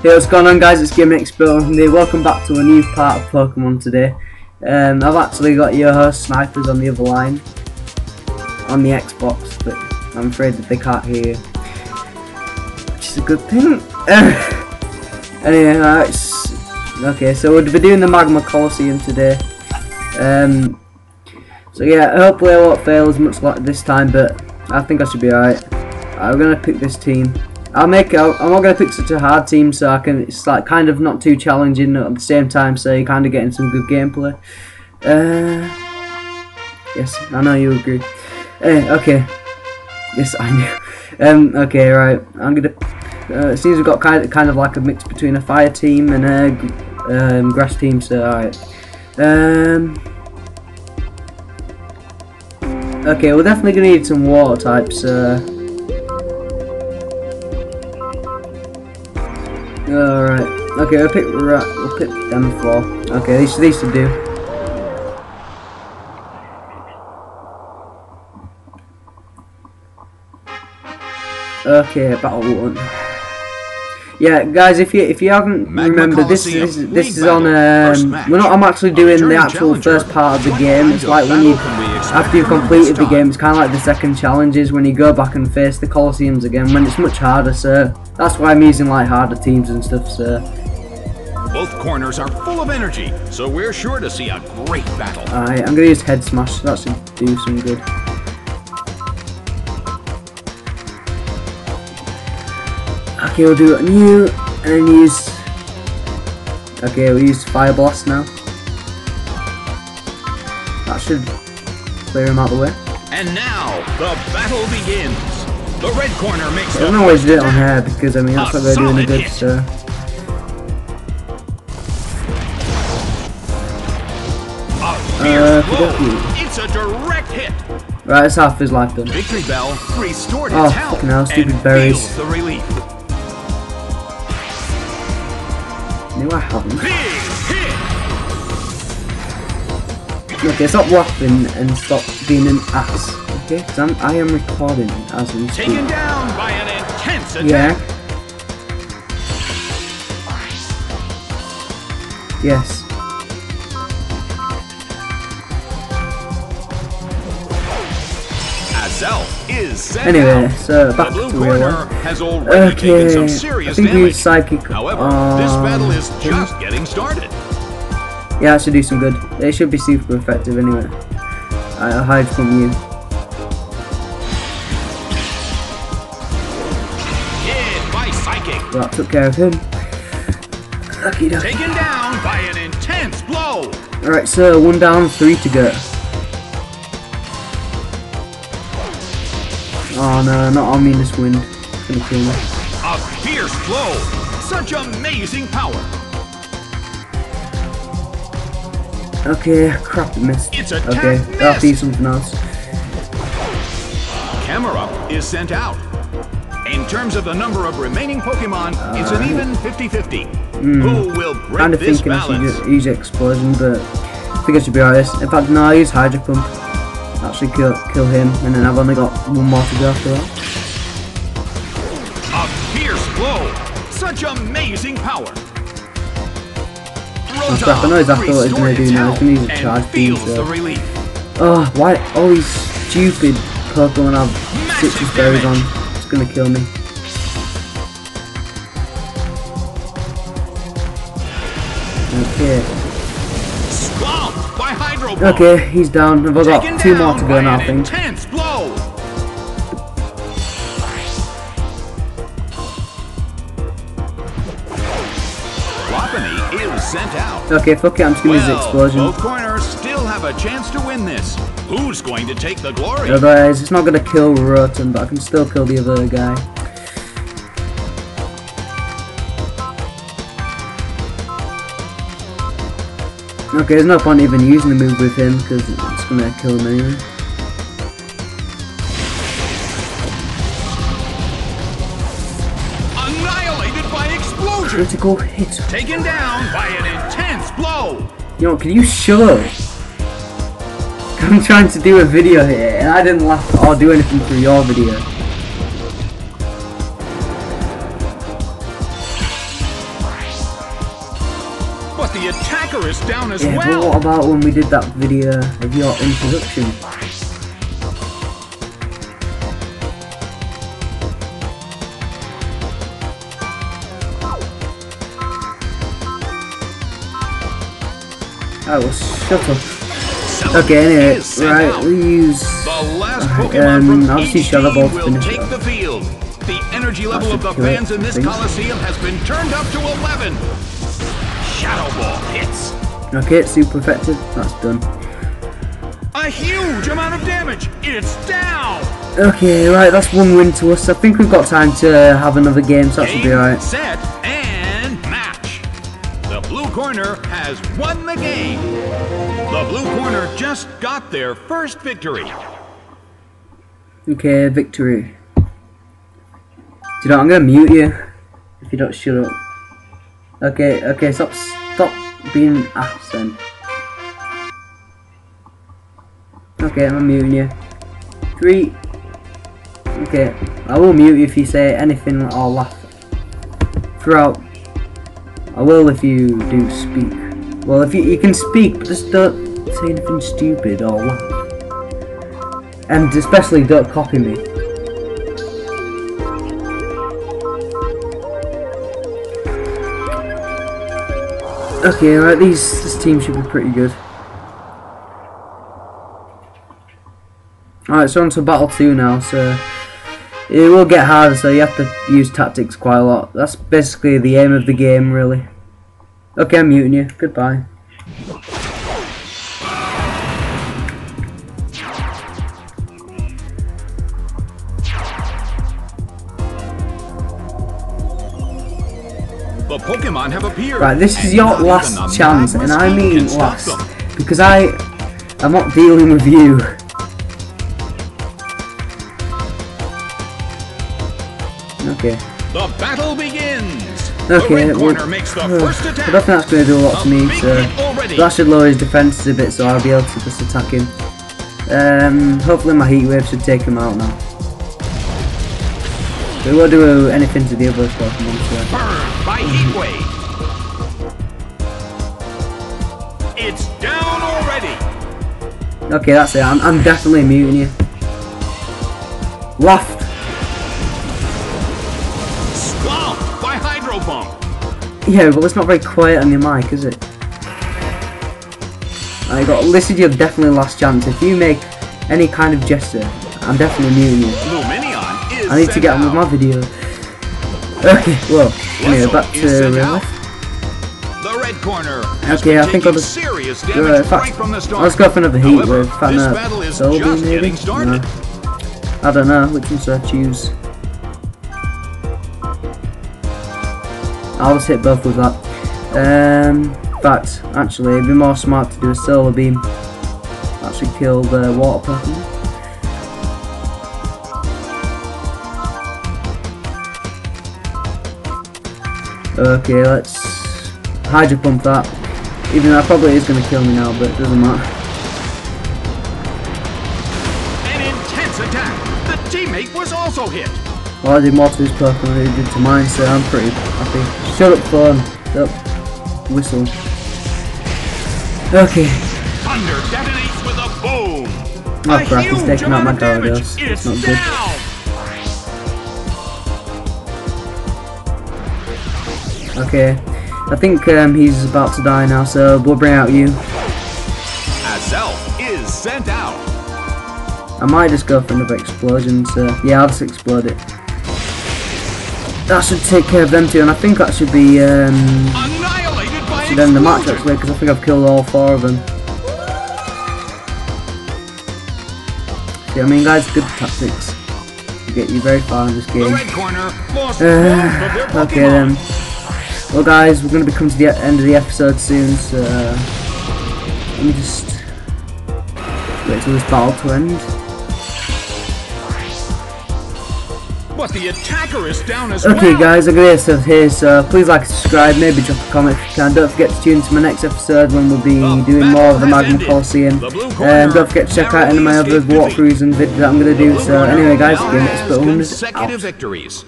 Hey, what's going on guys, it's GameXBro and welcome back to a new part of Pokemon today. Um, I've actually got your host snipers on the other line, on the Xbox, but I'm afraid that they can't hear you. Which is a good thing. anyway, right, okay, so we'll be doing the Magma Colosseum today. Um, so yeah, hopefully I won't fail as much like this time, but I think I should be alright. I'm gonna pick this team. I'll make. i am not gonna pick such a hard team, so I can. It's like kind of not too challenging at the same time, so you're kind of getting some good gameplay. Uh, yes, I know you agree. Uh, okay. Yes, I knew. Um, okay, right. I'm gonna. Uh, it seems we've got kind of, kind of like a mix between a fire team and a um, grass team. So, alright. Um. Okay, we're definitely gonna need some water types. Uh, Alright. Okay, we'll pick right, we'll pick them four. Okay, these these should do. Okay, battle one. Yeah, guys, if you if you haven't remembered, this is this is on. Um, we're not. I'm actually doing the actual first part of the game. It's like when you after you've completed the game, it's kind of like the second challenges when you go back and face the Colosseums again. When it's much harder, so that's why I'm using like harder teams and stuff. So. Both corners are full of energy, so we're sure to see a great battle. Alright, I'm gonna use Head Smash. That should do some good. Okay, we'll do a new and then use. Okay, we'll use Fire Blast now. That should clear him out the way. And now the battle begins. The red corner makes. I don't always do it on here because I mean that's what they're doing a good. Hit. So. Uh, it's a direct hit. Right, it's half his life done. Victory Bell restored oh, fucking hell, stupid berries. The relief. No, I haven't. Okay, stop laughing and stop being an ass. Okay, because I'm I am recording as we speak. Taken down by an intense attack. Yeah. Yes. Anyway, so back to the real one. Okay, I think we use Psychic. However, um, this battle is just getting started. Yeah, that should do some good. They should be super effective anyway. I'll hide from you. Psychic. That took care of him. Lucky duck. Taken down by an intense blow. Alright, so one down, three to go. Oh no, not on me this wind. It's gonna kill me. A fierce blow! Such amazing power! Okay, crap, it missed. It's a okay, that'll be something else. Camerupt is sent out. In terms of the number of remaining Pokemon, uh, it's an even 50-50. Mm, Who will break kind of this thinking balance? I should use Explosion, but I think I should be honest. In fact, no, I use Hydro Pump actually kill, kill him, and then I've only got one more to go after that. A fierce blow! Such amazing power! Stuff. I know exactly what he's to do now. He's to use a charge beam. So. Oh, why all these stupid Pokemon have Sitrus berries on? It's going to kill me. Okay. Okay, he's down. I've got two more to go now, I think. Okay, fuck it, I'm just gonna well, use explosion. Both corners still have a chance to win this. Who's going to take the glory? Yeah, guys, it's not gonna kill Rotom, but I can still kill the other guy. Okay, there's no point even using the move with him because it's gonna kill him anyway. Critical hit. Taken down by an intense blow. Yo, can you shut up? I'm trying to do a video here and I didn't laugh or do anything for your video. But the attacker is down as Yeah, but well. what about when we did that video of your introduction? I will shut up. Okay, anyway, right, we use... The last Alright, Pokemon um, obviously Shadow Ball to finish it the field. The energy level of the fans in this. Coliseum has been turned up to 11. Shadow Ball hits. Okay, it's super effective. That's done. A huge amount of damage. It's down. Okay, right, that's one win to us. I think we've got time to have another game, so that should be alright. set, corner has won the game. The blue corner just got their first victory. Okay, victory. Do you know, I'm gonna mute you if you don't shut up. Okay, okay, stop, stop being an ass then. Okay, I'm muting you. Three. Okay, I will mute you if you say anything or laugh. Throughout. I will if you do speak. Well, if you, you can speak, but just don't say anything stupid or laugh. And especially don't copy me. Okay, right, these this team should be pretty good. Alright, so on to battle two now, so it will get harder, so you have to use tactics quite a lot. That's basically the aim of the game, really. Okay, I'm muting you. Goodbye. The Pokemon have appeared. Right, this is your not even a last chance, and I mean last, because I, I'm not dealing with you. Okay, The battle begins. okay. red well, makes the uh, first I attack. don't think that's going to do a lot to me, so that should lower his defenses a bit, so I'll be able to just attack him. Um, hopefully my heat wave should take him out now. We won't do anything to the other Pokemon, so. Burned by heat wave. It's down already. Okay, that's it. I'm, I'm definitely muting you. Laughed. Hydro Yeah, but it's not very quiet on your mic, is it? I got this is your definitely last chance. If you make any kind of gesture, I'm definitely muting you. I need to get on with my video. Okay, well, anyway, back to real life. The red corner Okay, I think I'll just serious Uh, fact, right from the start. let's go for another heat wave. Fan battle is just maybe? getting started. No. I don't know which one should I choose. I'll just hit both with that. Um, fact, actually, it'd be more smart to do a solar beam. Actually, kill the water Pokemon. Okay, let's Hydro Pump that. Even though that probably is going to kill me now, but it doesn't matter. An intense attack. The teammate was also hit. Well, I did more to his Pokemon than he did to mine, so I'm pretty happy. Shut up, phone. Shut up. Whistle. Okay. Thunder detonates with a boom. Oh a crap, he's taking out my of. Gyarados. It's It's not good. down. Okay. I think um, he's about to die now, so we'll bring out you. Azelf is sent out. I might just go for another explosion, so yeah, I'll just explode it. That should take care of them two, and I think that should be um, should end the match actually, because I think I've killed all four of them. See, I mean, guys, good tactics to get you very far in this game. red corner lost Uh, both of their Pokemon. okay then. Well guys, we're going to be coming to the end of the episode soon, so let me just wait till this battle to end. But the attacker is down as Okay well. guys, going to episode here, so uh, please like subscribe, maybe drop a comment if you can. Don't forget to tune into my next episode when we'll be The doing more of the has Coliseum. And um, corner don't forget to check out any of my other walkthroughs and videos that I'm going to do. So anyway guys, has Expert 100 consecutive out. victories.